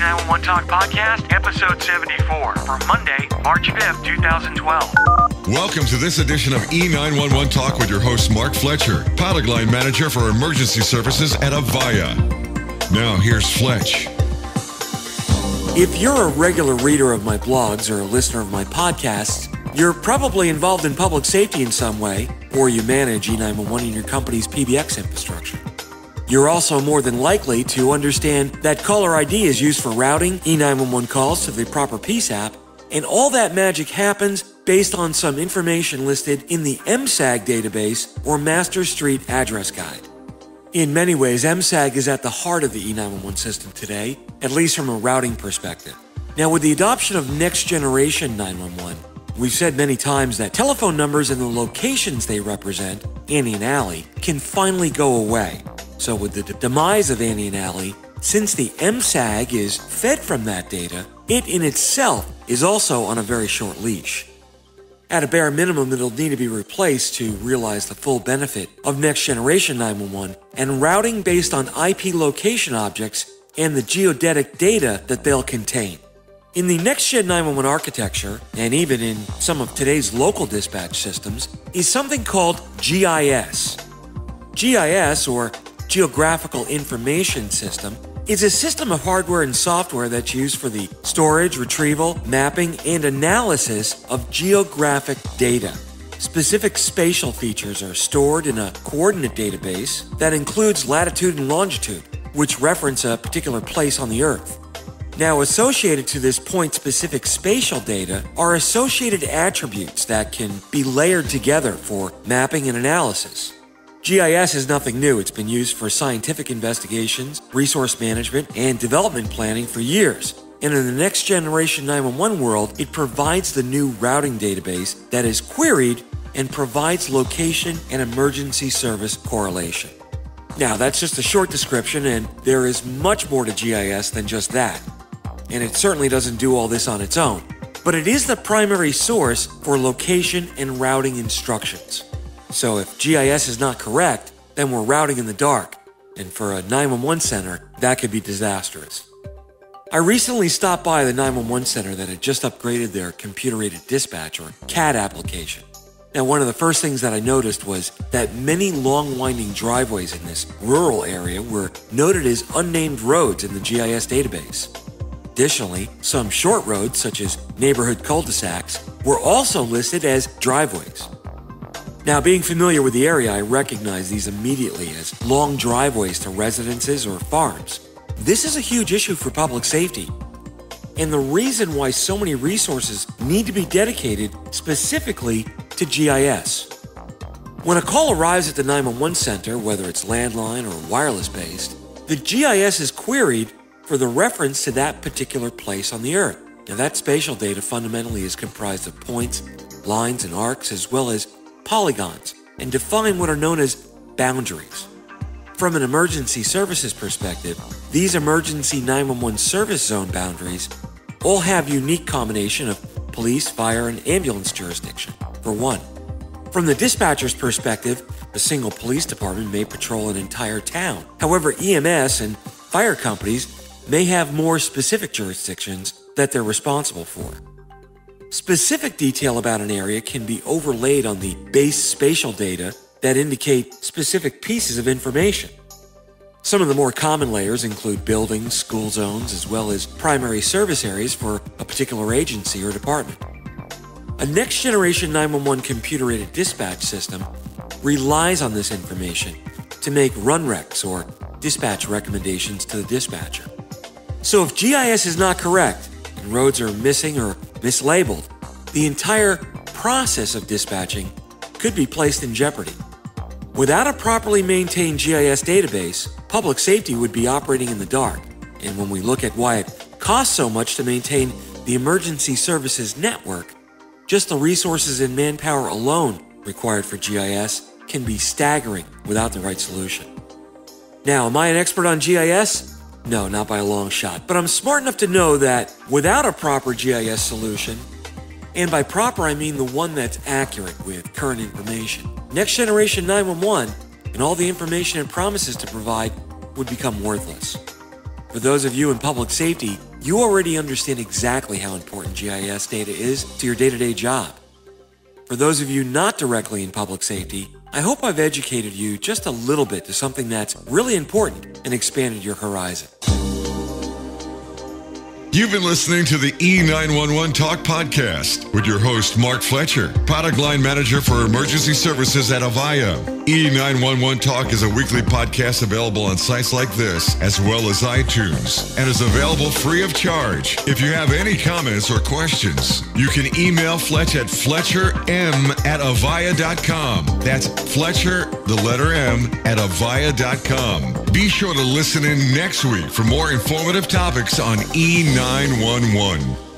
E911 Talk Podcast, episode 74, for Monday, March 5th, 2012. Welcome to this edition of E911 Talk with your host, Mark Fletcher, pilot line manager for emergency services at Avaya. Now, here's Fletch. If you're a regular reader of my blogs or a listener of my podcasts, you're probably involved in public safety in some way, or you manage E911 in your company's PBX infrastructure. You're also more than likely to understand that caller ID is used for routing E911 calls to the proper PSAP, and all that magic happens based on some information listed in the MSAG database or Master Street Address Guide. In many ways, MSAG is at the heart of the E911 system today, at least from a routing perspective. Now, with the adoption of next generation 911, we've said many times that telephone numbers and the locations they represent, ANI and ALI, can finally go away. So, with the demise of ANI and ALI, since the MSAG is fed from that data, it in itself is also on a very short leash. At a bare minimum, it'll need to be replaced to realize the full benefit of next generation 911 and routing based on IP location objects and the geodetic data that they'll contain. In the next gen 911 architecture, and even in some of today's local dispatch systems, is something called GIS. GIS, or Geographical Information System, is a system of hardware and software that's used for the storage, retrieval, mapping, and analysis of geographic data. Specific spatial features are stored in a coordinate database that includes latitude and longitude, which reference a particular place on the Earth. Now, associated to this point specific spatial data are associated attributes that can be layered together for mapping and analysis. GIS is nothing new. It's been used for scientific investigations, resource management, and development planning for years. And in the next generation 911 world, it provides the new routing database that is queried and provides location and emergency service correlation. Now, that's just a short description, and there is much more to GIS than just that. And it certainly doesn't do all this on its own, but it is the primary source for location and routing instructions. So if GIS is not correct, then we're routing in the dark. And for a 911 center, that could be disastrous. I recently stopped by the 911 center that had just upgraded their computer aided dispatch or CAD application. Now, one of the first things that I noticed was that many long winding driveways in this rural area were noted as unnamed roads in the GIS database. Additionally, some short roads, such as neighborhood cul de sacs, were also listed as driveways. Now, being familiar with the area, I recognize these immediately as long driveways to residences or farms. This is a huge issue for public safety, and the reason why so many resources need to be dedicated specifically to GIS. When a call arrives at the 911 center, whether it's landline or wireless based, the GIS is queried for the reference to that particular place on the Earth. Now, that spatial data fundamentally is comprised of points, lines, and arcs, as well as polygons and define what are known as boundaries. From an emergency services perspective, these emergency 911 service zone boundaries all have unique combination of police, fire, and ambulance jurisdiction, for one. From the dispatcher's perspective, a single police department may patrol an entire town. However, EMS and fire companies may have more specific jurisdictions that they're responsible for. Specific detail about an area can be overlaid on the base spatial data that indicate specific pieces of information. Some of the more common layers include buildings, school zones, as well as primary service areas for a particular agency or department. A next generation 911 computer aided dispatch system relies on this information to make run recs or dispatch recommendations to the dispatcher. So if GIS is not correct and roads are missing or mislabeled, the entire process of dispatching could be placed in jeopardy. Without a properly maintained GIS database, public safety would be operating in the dark. And when we look at why it costs so much to maintain the emergency services network, just the resources and manpower alone required for GIS can be staggering without the right solution. Now, am I an expert on GIS? No, not by a long shot. But I'm smart enough to know that without a proper GIS solution, and by proper I mean the one that's accurate with current information, next generation 911 and all the information it promises to provide would become worthless. For those of you in public safety you already understand exactly how important GIS data is to your day-to-day job. For those of you not directly in public safety, I hope I've educated you just a little bit to something that's really important and expanded your horizon. You've been listening to the E911 Talk podcast with your host, Mark Fletcher, product line manager for emergency services at Avaya. E911 Talk is a weekly podcast available on sites like this, as well as iTunes, and is available free of charge. If you have any comments or questions, you can email Fletch at fletcherm at avaya.com. That's Fletcher, the letter M, at avaya.com. Be sure to listen in next week for more informative topics on E911.